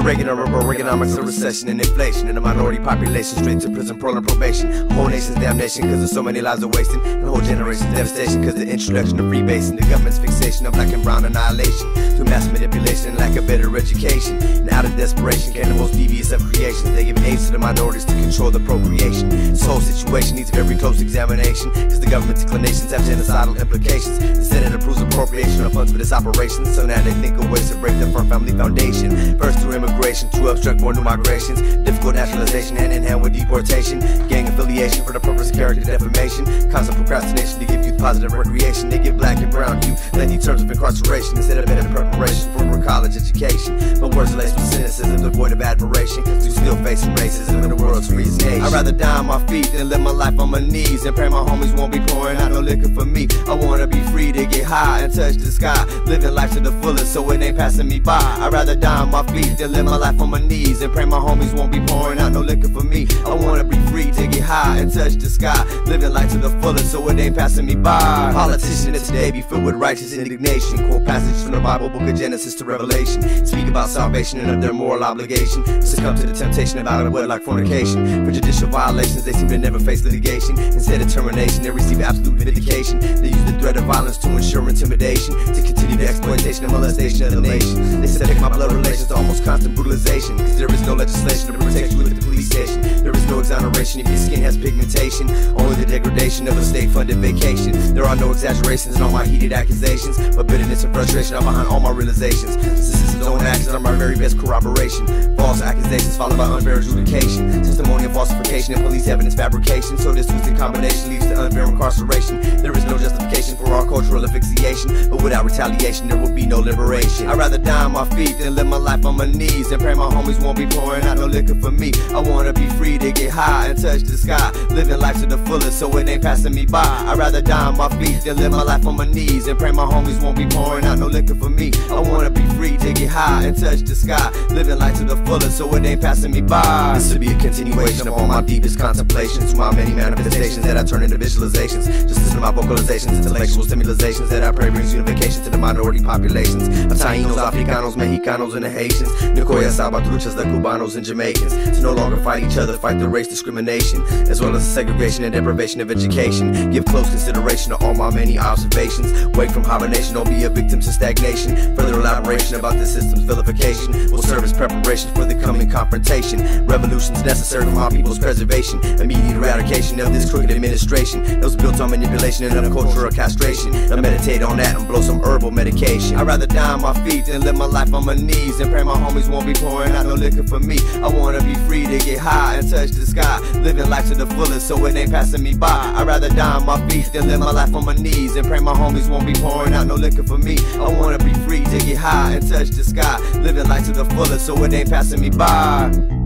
The Reaganomics, a recession and inflation, and the minority population straight to prison, parole, and probation. Whole nation's damnation, cause there's so many lives are wasting, and whole generation's devastation, cause the introduction of freebasing, the government's fixation of black and brown annihilation, through mass manipulation lack of better education. And out of desperation came the most devious of creations. They give aids to the minorities to control the procreation. This whole situation needs very close examination, cause the government's inclinations have genocidal implications. The Senate approves appropriation of funds for this operation, so now they think of ways to break the firm family foundation. First through immigration, to obstruct more new migrations, difficult naturalization, hand in hand with deportation, gang affiliation for the purpose of character defamation, constant procrastination to give youth positive recreation. They give black and brown youth lengthy terms of incarceration instead of better preparation for a college education. But words laced with cynicism, devoid of admiration, cause we still facing racism in the world's freest nation. I'd rather die on my feet than live my life on my knees and pray my homies won't be pouring out no liquor for me. I wanna be free to get high and touch the sky, living life to the fullest so it ain't passing me by. I'd rather die on my feet than live my life on my knees and pray my homies won't be pouring out no liquor for me. I wanna be free to get high and touch the sky, living life to the fullest so it ain't passing me by. Politicians of today be filled with righteous indignation, quote passages from the Bible, book of Genesis to Revelation, speak about salvation and of their moral obligation, succumb to the temptation of out of wedlock fornication. For judicial violations, they seem to never face litigation. Instead of termination, they receive absolute vindication. They use the threat of violence to ensure intimidation, to continue the exploitation and molestation of the nation. They subject my blood relations to almost constant brutalization, cause there is no legislation to protect you at the police exoneration if your skin has pigmentation, only the degradation of a state-funded vacation. There are no exaggerations in all my heated accusations, but bitterness and frustration are behind all my realizations. This is his own actions are my very best corroboration. False accusations followed by unfair adjudication, testimonial falsification and police evidence fabrication. So this twisted combination leads to unfair incarceration. There is no justification asphyxiation, but without retaliation there will be no liberation. I'd rather die on my feet than live my life on my knees and pray my homies won't be pouring out no liquor for me. I wanna be free to get high and touch the sky, living life to the fullest so it ain't passing me by. I'd rather die on my feet than live my life on my knees and pray my homies won't be pouring out no liquor for me. I wanna be free to get high and touch the sky, living life to the fullest so it ain't passing me by. This would be a continuation of all my deepest contemplations, my many manifestations that I turn into visualizations. Just listen to my vocalizations, intellectual stimulations that I pray brings unification to the minority populations of Tainos, Africanos, Mexicanos, and the Haitians. Nicoya, Salvatruchas, the Cubanos, and Jamaicans to no longer fight each other, fight the race discrimination, as well as the segregation and deprivation of education. Give close consideration to all my many observations. Wake from hibernation, don't be a victim to stagnation. Further elaboration about the system's vilification will serve as preparation for the coming confrontation. Revolution's necessary for my people's preservation. Immediate eradication of this crooked administration that was built on manipulation and cultural castration. Now meditate on that and blow some herbal medication. I'd rather die on my feet than live my life on my knees and pray my homies won't be pouring out no liquor for me. I wanna be free to get high and touch the sky, living life to the fullest so it ain't passing me by. I'd rather die on my feet than live my life on my knees and pray my homies won't be pouring out no liquor for me. I wanna be free to get high and touch the sky, living life to the fullest so it ain't passing me by.